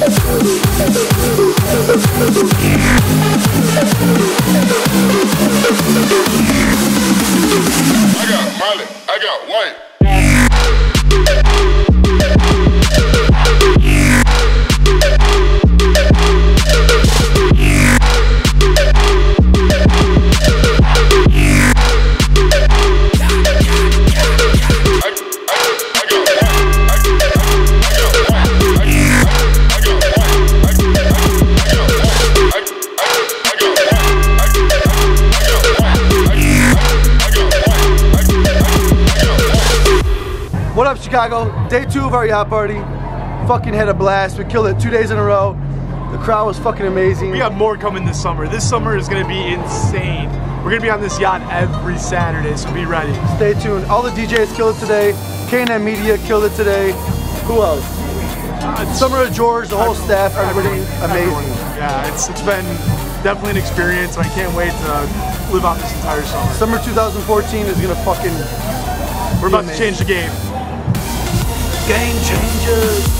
I got Miley, I got white. What up, Chicago? Day two of our yacht party. Fucking had a blast. We killed it two days in a row. The crowd was fucking amazing. We got more coming this summer. This summer is going to be insane. We're going to be on this yacht every Saturday, so be ready. Stay tuned. All the DJs killed it today. K&N Media killed it today. Who else? Uh, summer of George, the whole staff, everybody amazing. Yeah, it's it's been definitely an experience. I can't wait to live out this entire summer. Summer 2014 is gonna fucking We're about to change the game. Game changer.